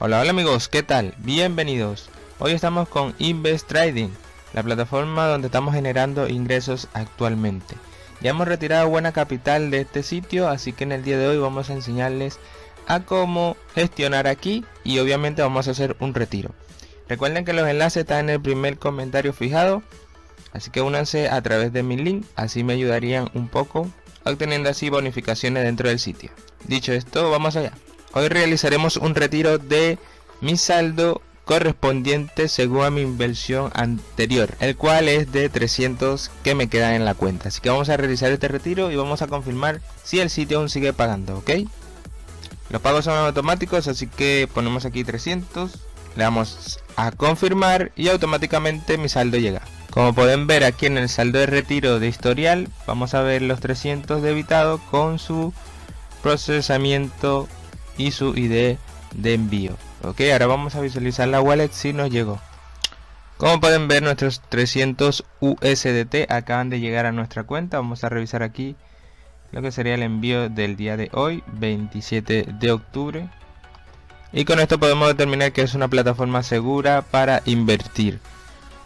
Hola, hola amigos, ¿qué tal? Bienvenidos. Hoy estamos con Invest Trading, la plataforma donde estamos generando ingresos actualmente. Ya hemos retirado buena capital de este sitio, así que en el día de hoy vamos a enseñarles a cómo gestionar aquí y obviamente vamos a hacer un retiro. Recuerden que los enlaces están en el primer comentario fijado, así que únanse a través de mi link, así me ayudarían un poco, obteniendo así bonificaciones dentro del sitio. Dicho esto, vamos allá. Hoy realizaremos un retiro de mi saldo correspondiente según a mi inversión anterior, el cual es de 300 que me quedan en la cuenta. Así que vamos a realizar este retiro y vamos a confirmar si el sitio aún sigue pagando, ¿ok? Los pagos son automáticos, así que ponemos aquí 300, le damos a confirmar y automáticamente mi saldo llega. Como pueden ver aquí en el saldo de retiro de historial, vamos a ver los 300 debitados con su procesamiento y su ID de envío. Ok, ahora vamos a visualizar la wallet si nos llegó. Como pueden ver nuestros 300 USDT acaban de llegar a nuestra cuenta. Vamos a revisar aquí lo que sería el envío del día de hoy, 27 de octubre. Y con esto podemos determinar que es una plataforma segura para invertir.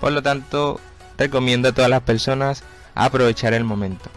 Por lo tanto, recomiendo a todas las personas aprovechar el momento.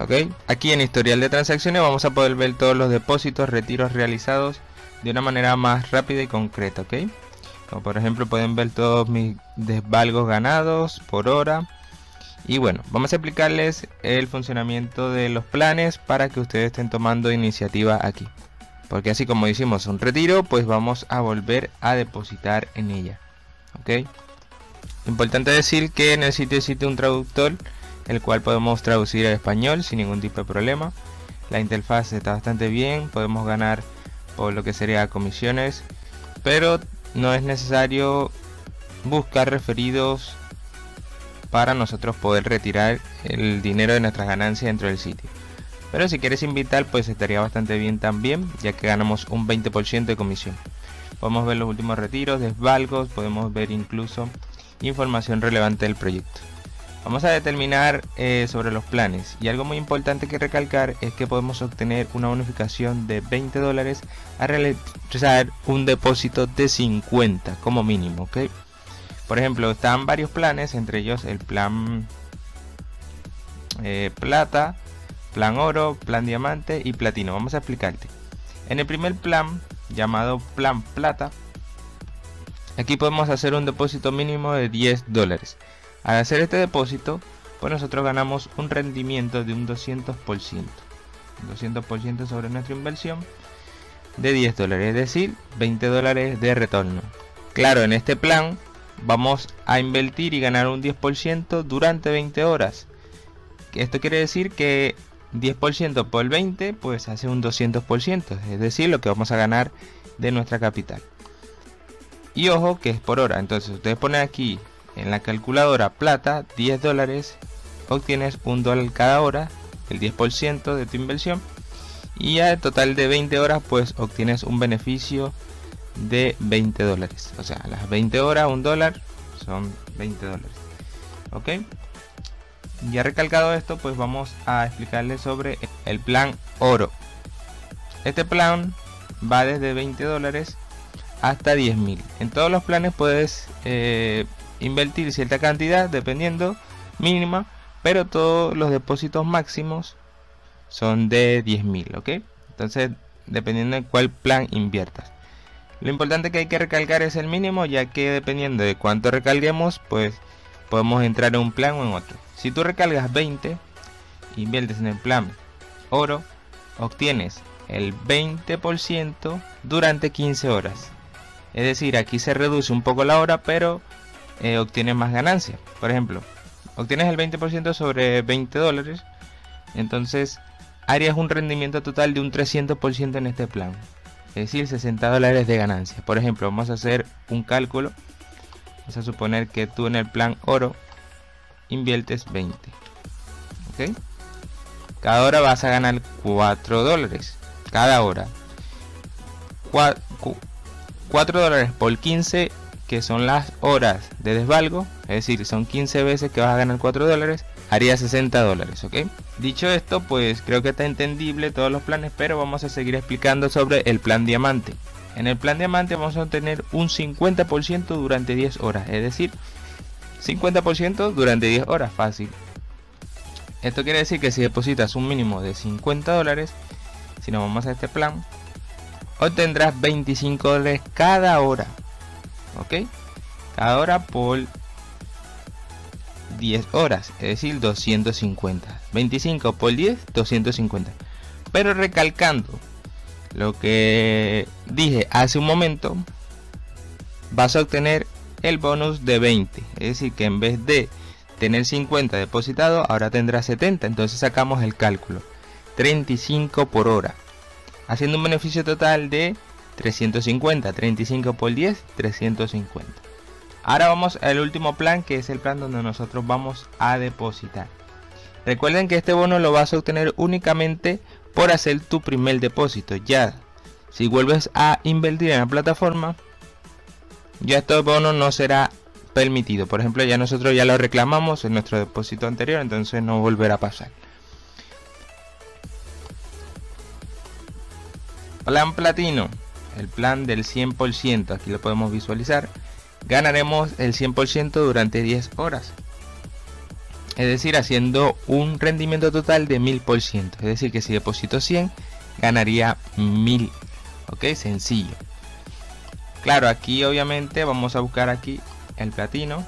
¿Ok? Aquí en historial de transacciones vamos a poder ver todos los depósitos, retiros realizados de una manera más rápida y concreta, ¿ok? Como por ejemplo pueden ver todos mis desvalgos ganados por hora. Y bueno, vamos a explicarles el funcionamiento de los planes para que ustedes estén tomando iniciativa aquí. Porque así como hicimos un retiro, pues vamos a volver a depositar en ella. ¿Ok? Importante decir que en el sitio existe un traductor el cual podemos traducir al español sin ningún tipo de problema. La interfaz está bastante bien, podemos ganar por lo que sería comisiones, pero no es necesario buscar referidos para nosotros poder retirar el dinero de nuestras ganancias dentro del sitio. Pero si quieres invitar, pues estaría bastante bien también, ya que ganamos un 20% de comisión. Podemos ver los últimos retiros, desvalgos, podemos ver incluso información relevante del proyecto. Vamos a determinar eh, sobre los planes y algo muy importante que recalcar es que podemos obtener una bonificación de 20 dólares a realizar un depósito de 50 como mínimo, ¿ok? Por ejemplo, están varios planes, entre ellos el plan eh, plata, plan oro, plan diamante y platino. Vamos a explicarte. En el primer plan, llamado plan plata, aquí podemos hacer un depósito mínimo de 10 dólares. Al hacer este depósito, pues nosotros ganamos un rendimiento de un 200%. 200% sobre nuestra inversión de 10 dólares, es decir, 20 dólares de retorno. Claro, en este plan vamos a invertir y ganar un 10% durante 20 horas. Esto quiere decir que 10% por 20 pues hace un 200%, es decir, lo que vamos a ganar de nuestra capital. Y ojo que es por hora, entonces ustedes ponen aquí en la calculadora plata 10 dólares obtienes un dólar cada hora el 10% de tu inversión. Y a total de 20 horas pues obtienes un beneficio de 20 dólares. O sea las 20 horas un dólar son 20 dólares. Ok ya recalcado esto pues vamos a explicarles sobre el plan oro. Este plan va desde 20 dólares hasta 10.000 en todos los planes puedes eh, invertir cierta cantidad dependiendo mínima pero todos los depósitos máximos son de 10.000 ok entonces dependiendo de cuál plan inviertas. Lo importante que hay que recalcar es el mínimo ya que dependiendo de cuánto recalguemos pues podemos entrar en un plan o en otro. Si tú recargas 20 inviertes en el plan oro obtienes el 20% durante 15 horas. Es decir aquí se reduce un poco la hora pero eh, obtienes más ganancia. Por ejemplo, obtienes el 20% sobre 20 dólares, entonces harías un rendimiento total de un 300% en este plan. Es decir, 60 dólares de ganancia. Por ejemplo, vamos a hacer un cálculo. Vamos a suponer que tú en el plan oro inviertes 20. ¿Ok? Cada hora vas a ganar 4 dólares. Cada hora. 4 dólares por 15 que son las horas de desvalgo, es decir, son 15 veces que vas a ganar 4 dólares, haría 60 dólares, ¿ok? Dicho esto, pues creo que está entendible todos los planes, pero vamos a seguir explicando sobre el plan diamante. En el plan diamante vamos a obtener un 50% durante 10 horas, es decir, 50% durante 10 horas, fácil. Esto quiere decir que si depositas un mínimo de 50 dólares, si nos vamos a este plan, obtendrás 25 dólares cada hora. ¿Ok? Cada hora por 10 horas, es decir, 250. 25 por 10, 250. Pero recalcando lo que dije hace un momento, vas a obtener el bonus de 20. Es decir, que en vez de tener 50 depositado, ahora tendrás 70. Entonces sacamos el cálculo. 35 por hora. Haciendo un beneficio total de 350. 35 por 10, 350. Ahora vamos al último plan que es el plan donde nosotros vamos a depositar. Recuerden que este bono lo vas a obtener únicamente por hacer tu primer depósito. Ya si vuelves a invertir en la plataforma, ya este bono no será permitido. Por ejemplo, ya nosotros ya lo reclamamos en nuestro depósito anterior, entonces no volverá a pasar. Plan platino, el plan del 100%, aquí lo podemos visualizar ganaremos el 100% durante 10 horas. Es decir, haciendo un rendimiento total de 1000%. Es decir, que si deposito 100, ganaría 1000. Ok, sencillo. Claro, aquí obviamente vamos a buscar aquí el platino.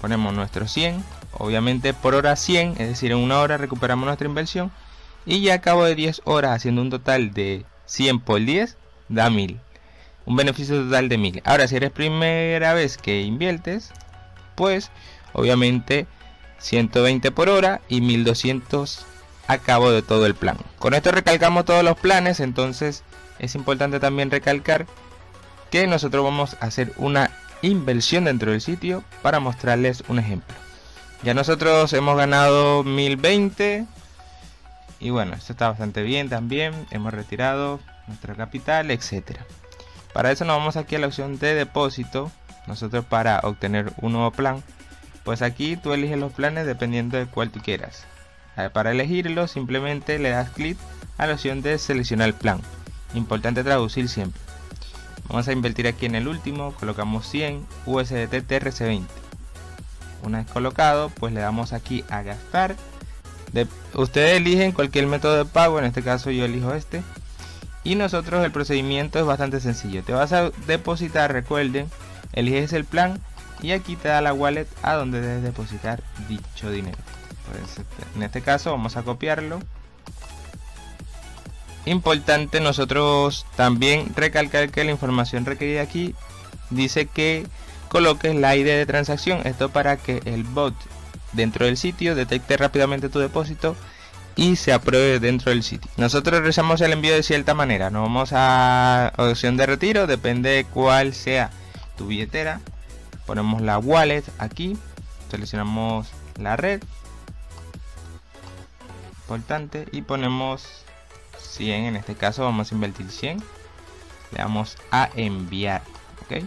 Ponemos nuestro 100. Obviamente por hora 100, es decir, en una hora recuperamos nuestra inversión. Y ya a cabo de 10 horas, haciendo un total de 100 por 10, da 1000 un beneficio total de 1000. Ahora, si eres primera vez que inviertes, pues obviamente 120 por hora y 1200 a cabo de todo el plan. Con esto recalcamos todos los planes, entonces es importante también recalcar que nosotros vamos a hacer una inversión dentro del sitio para mostrarles un ejemplo. Ya nosotros hemos ganado 1020 y bueno, esto está bastante bien también. Hemos retirado nuestra capital, etcétera. Para eso nos vamos aquí a la opción de depósito. Nosotros para obtener un nuevo plan. Pues aquí tú eliges los planes dependiendo de cuál tú quieras. Para elegirlo simplemente le das clic a la opción de seleccionar el plan. Importante traducir siempre. Vamos a invertir aquí en el último. Colocamos 100 USDT TRC20. Una vez colocado pues le damos aquí a gastar. Ustedes eligen cualquier método de pago. En este caso yo elijo este y nosotros el procedimiento es bastante sencillo. Te vas a depositar, recuerden, eliges el plan y aquí te da la wallet a donde debes depositar dicho dinero. Pues, este, en este caso vamos a copiarlo. Importante nosotros también recalcar que la información requerida aquí dice que coloques la ID de transacción. Esto para que el bot dentro del sitio detecte rápidamente tu depósito y se apruebe dentro del sitio. Nosotros realizamos el envío de cierta manera. Nos vamos a opción de retiro, depende de cuál sea tu billetera. Ponemos la wallet aquí, seleccionamos la red, importante, y ponemos 100. En este caso vamos a invertir 100. Le damos a enviar, ok.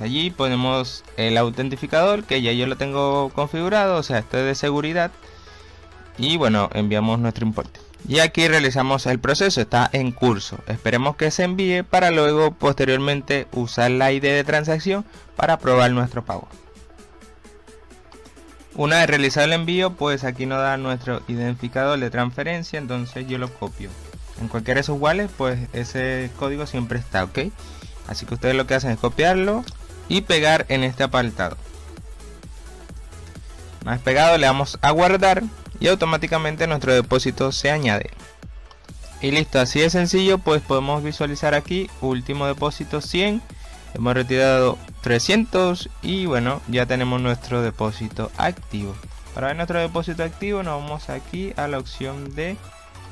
Allí ponemos el autentificador que ya yo lo tengo configurado, o sea, esto es de seguridad y bueno enviamos nuestro importe. Y aquí realizamos el proceso está en curso. Esperemos que se envíe para luego posteriormente usar la ID de transacción para probar nuestro pago. Una vez realizado el envío pues aquí nos da nuestro identificador de transferencia entonces yo lo copio. En cualquiera de esos wallets pues ese código siempre está ok así que ustedes lo que hacen es copiarlo y pegar en este apartado vez pegado le damos a guardar y automáticamente nuestro depósito se añade. Y listo, así de sencillo, pues podemos visualizar aquí último depósito 100. Hemos retirado 300 y bueno, ya tenemos nuestro depósito activo. Para ver nuestro depósito activo nos vamos aquí a la opción de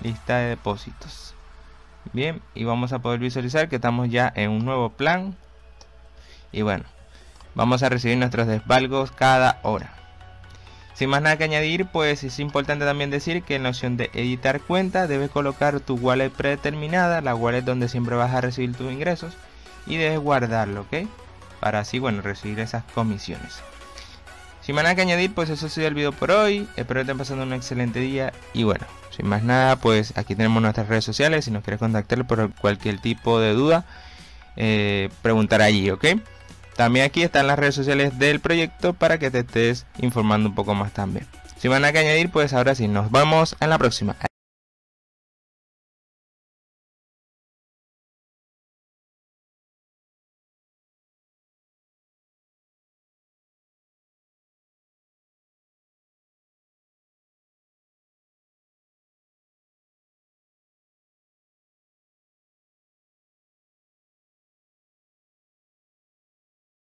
lista de depósitos. Bien, y vamos a poder visualizar que estamos ya en un nuevo plan. Y bueno, vamos a recibir nuestros desvalgos cada hora. Sin más nada que añadir, pues es importante también decir que en la opción de editar cuenta debes colocar tu wallet predeterminada, la wallet donde siempre vas a recibir tus ingresos y debes guardarlo, ¿ok? Para así, bueno, recibir esas comisiones. Sin más nada que añadir, pues eso ha sido el video por hoy. Espero que estén pasando un excelente día. Y bueno, sin más nada, pues aquí tenemos nuestras redes sociales. Si nos quieres contactar por cualquier tipo de duda, eh, preguntar allí, ¿ok? También aquí están las redes sociales del proyecto para que te estés informando un poco más también. Sin más nada que añadir, pues ahora sí, nos vemos en la próxima.